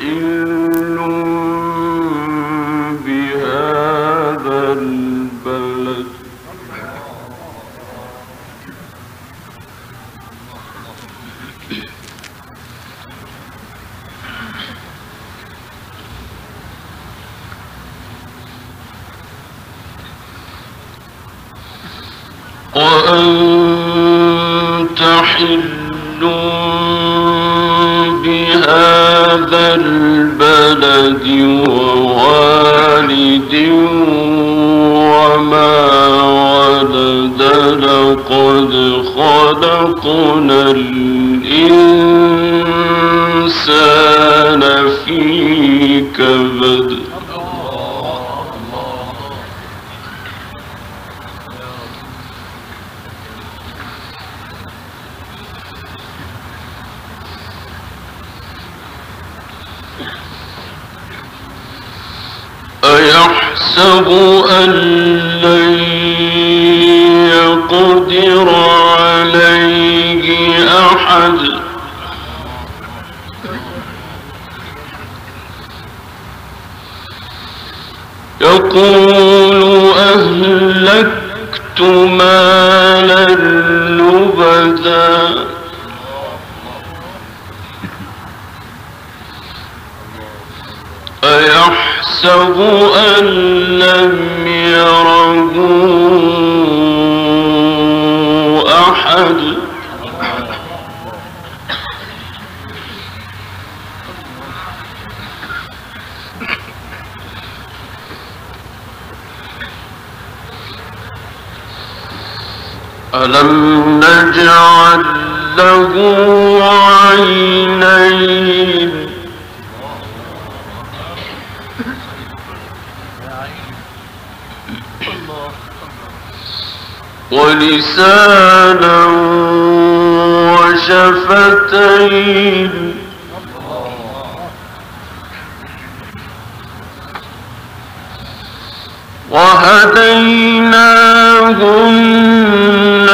إن أيحسب أن لن أيحسب أن لم يره أحد. ألم نجعل له عينين ولسانا وشفتين. وهديناه النجدين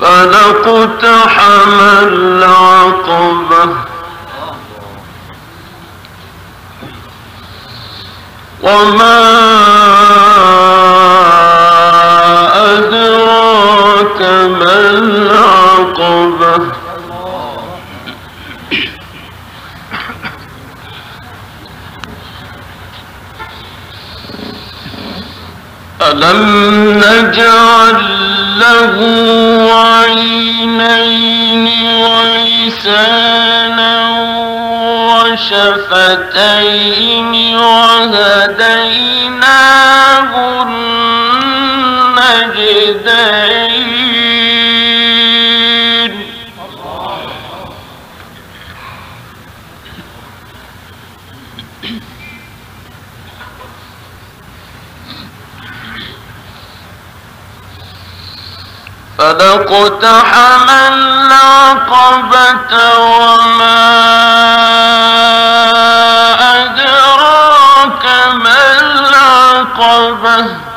فلقتحم العقبة. وما أدراك ما العقبة؟ ألم نجعل له عينين ولسانا وشفتين وهديناه النجدين فلقتحم العقبة وما العقبة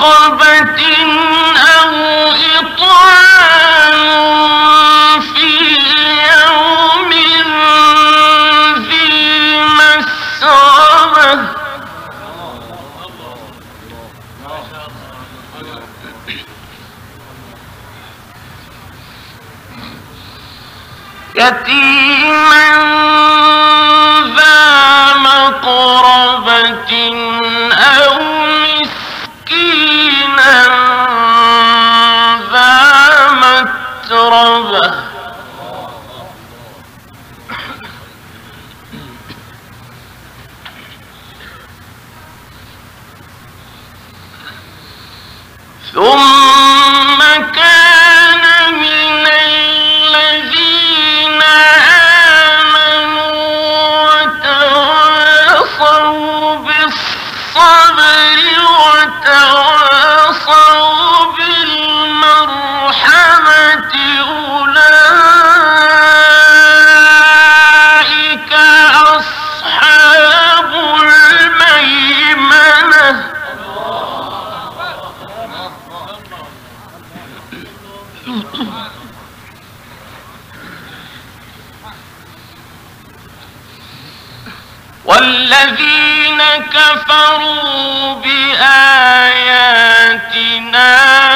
رقبة أو إطعام في يوم ذي مسربة يتيما ثم والذين كفروا بآياتنا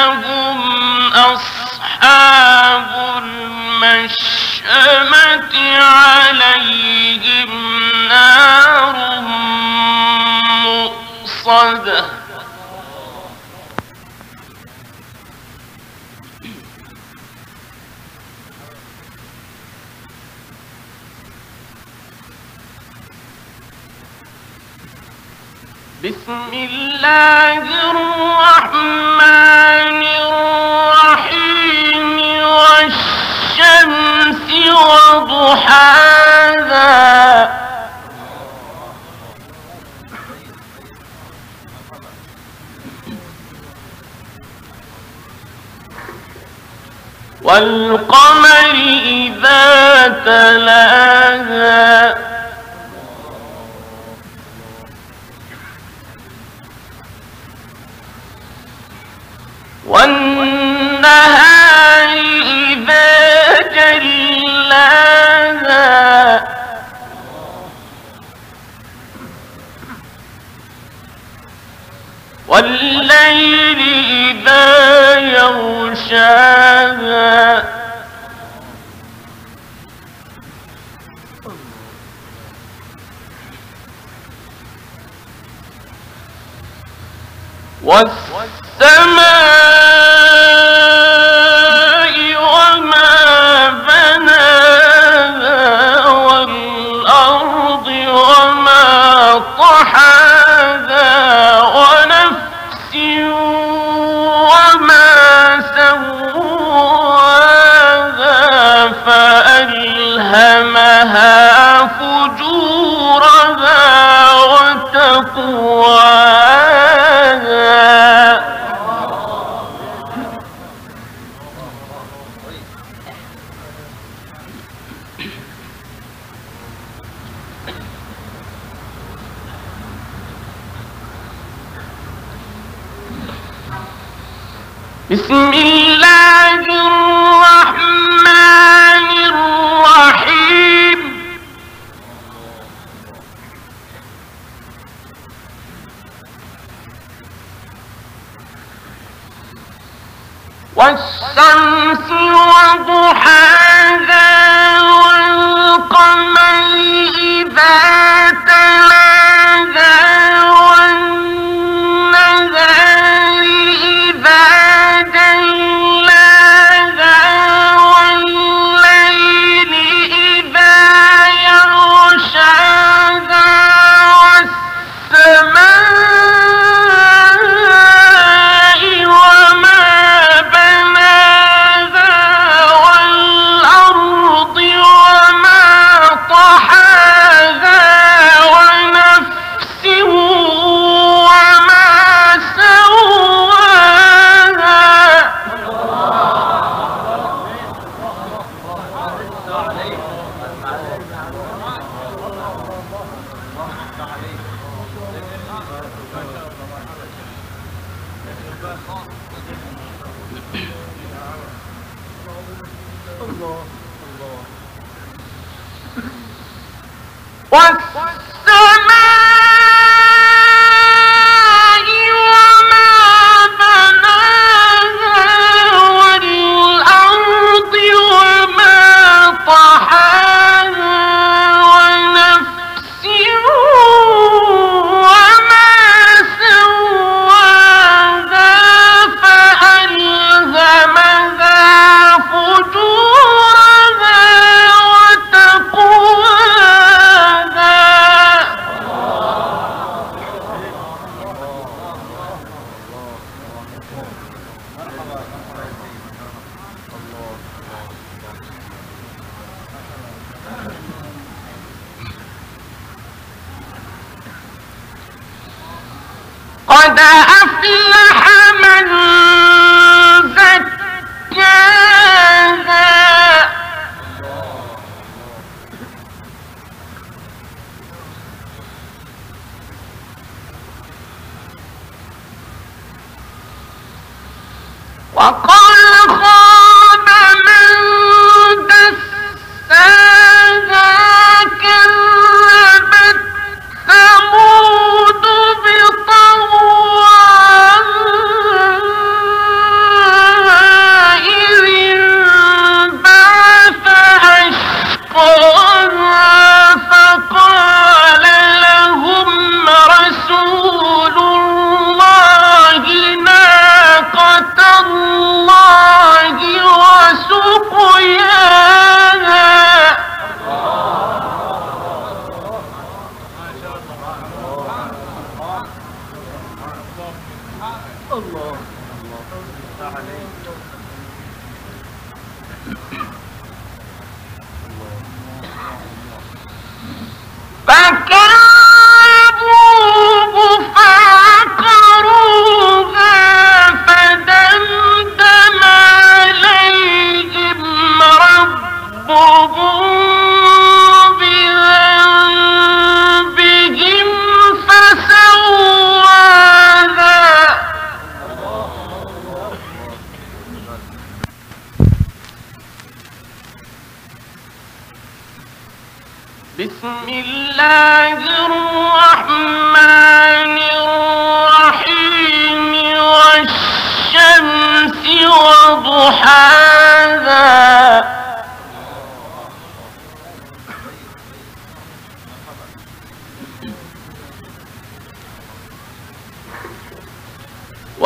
هم أصحاب المشأمة عليهم نار مؤصدة. بسم الله الرحمن الرحيم والشمس وضحاها. والقمر إذا تلاها. Once the man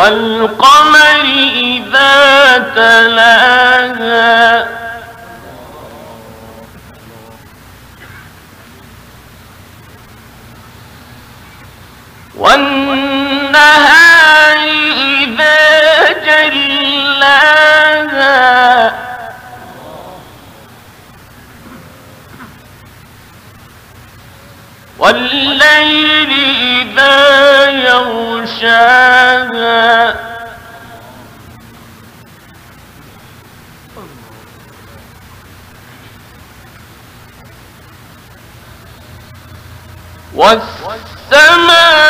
والقمر إذا تلاها. والنهار إذا جلاها. والليل إذا يغشاها. والسماء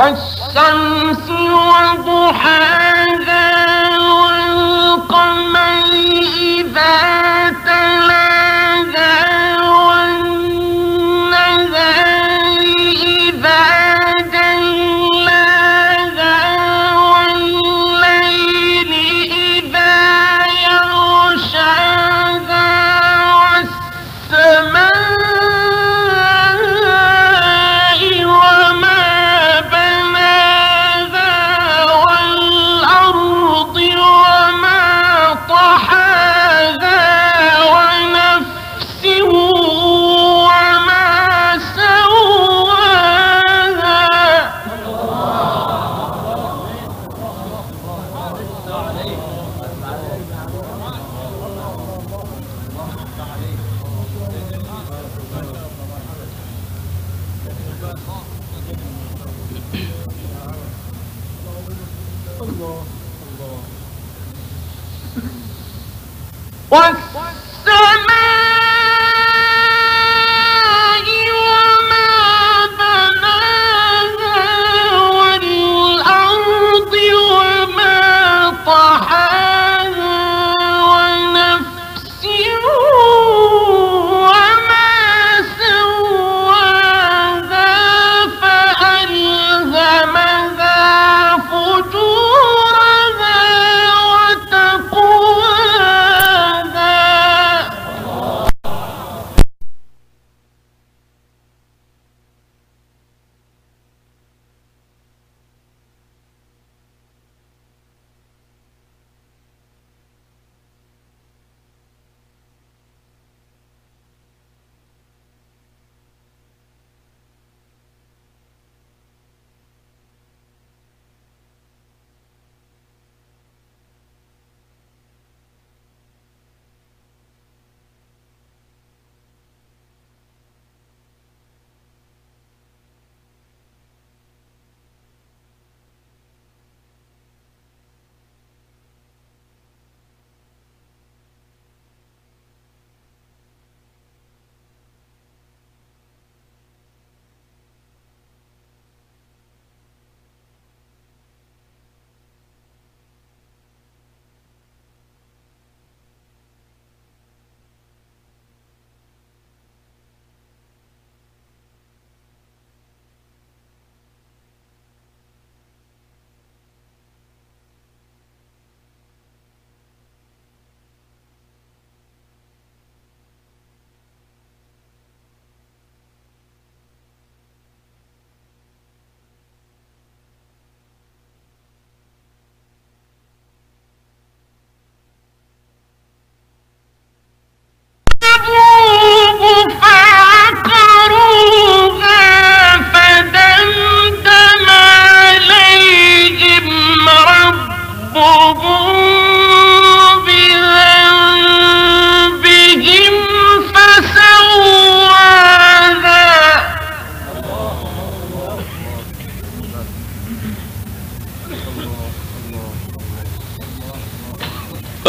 والشمس وضحاها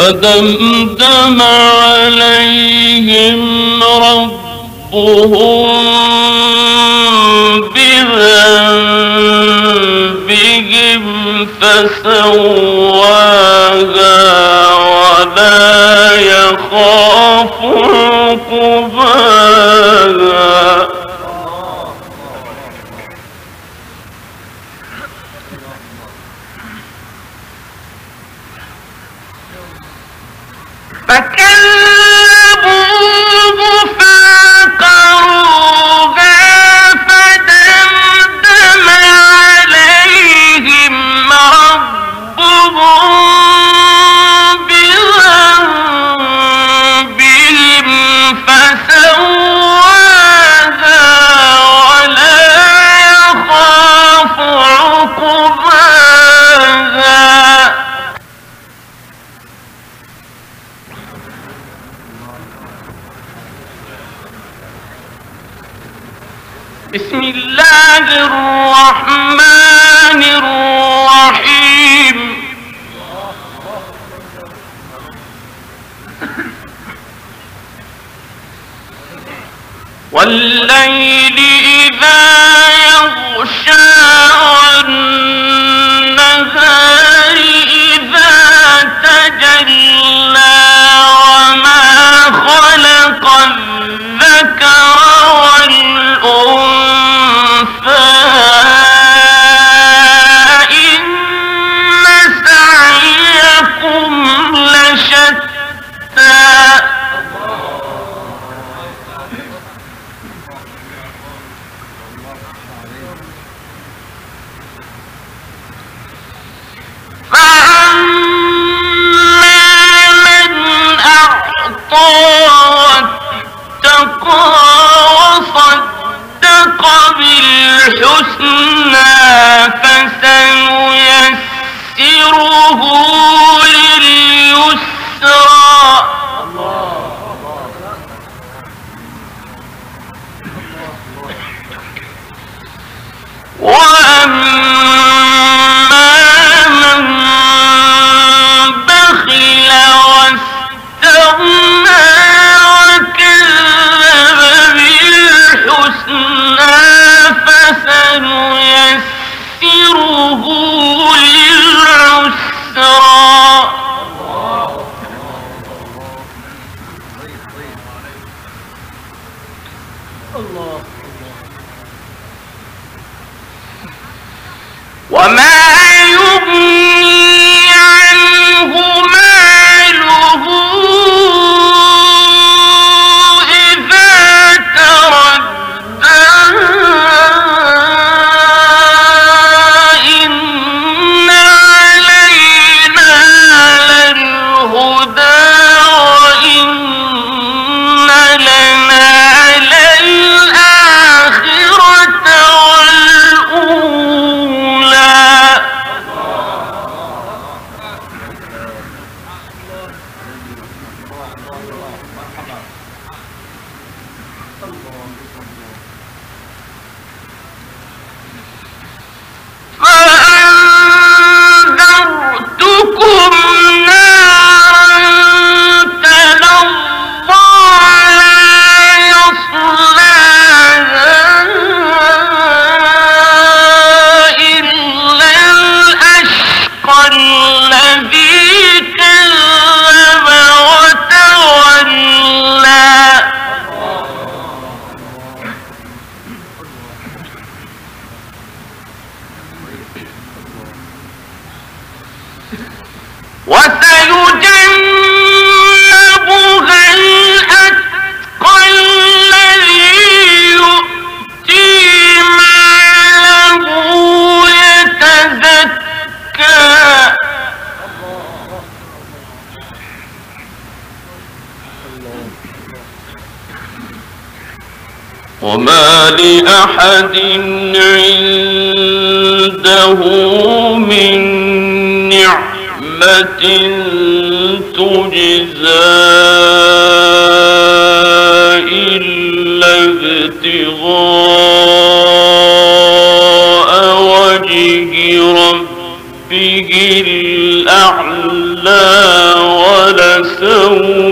فدمدم عليهم ربهم بذنبهم فسواها ولا يخاف عقباها Bacana! وما لأحد عنده من نعمة تجزى إلا ابتغاء وجه ربه الأعلى ولسوف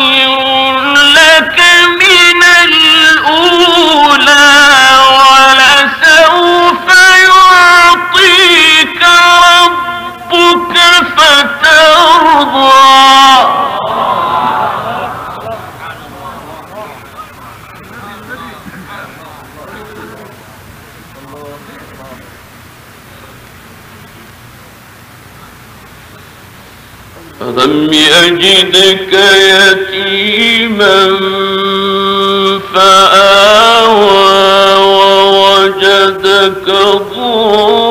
ألم يجدك يتيما فآوى ووجدك ضالا